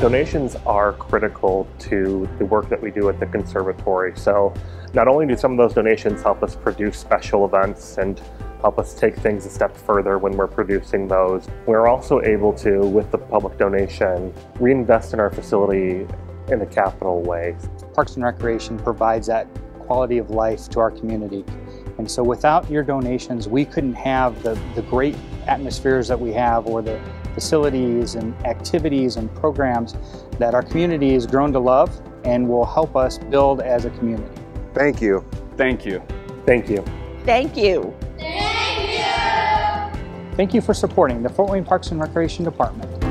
Donations are critical to the work that we do at the conservatory. So not only do some of those donations help us produce special events and help us take things a step further when we're producing those, we're also able to, with the public donation, reinvest in our facility in a capital way. Parks and Recreation provides that quality of life to our community. And so without your donations, we couldn't have the, the great atmospheres that we have or the facilities and activities and programs that our community has grown to love and will help us build as a community. Thank you. Thank you. Thank you. Thank you. Thank you Thank you for supporting the Fort Wayne Parks and Recreation Department.